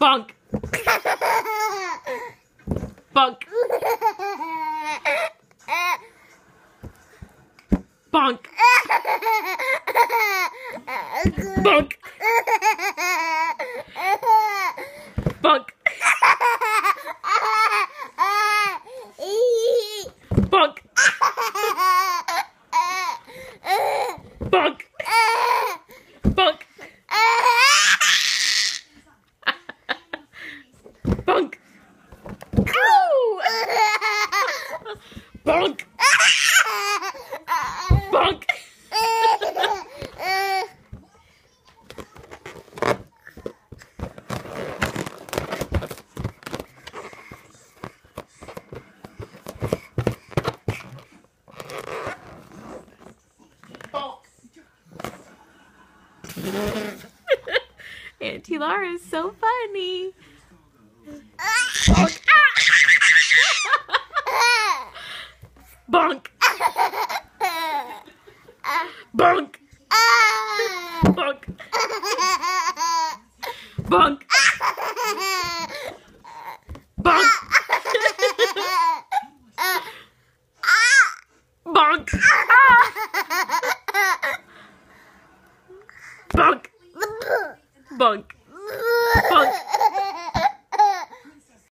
Bunk. Bunk. Bunk. Bunk. Bunk. Bunk. Bunk. Bunk. Bunk. Ow! Bunk. Bunk. Auntie Laura is so funny. Bunk. Bunk. Bunk. Bunk. Bunk. Bunk. Bunk. Bunk. Bunk.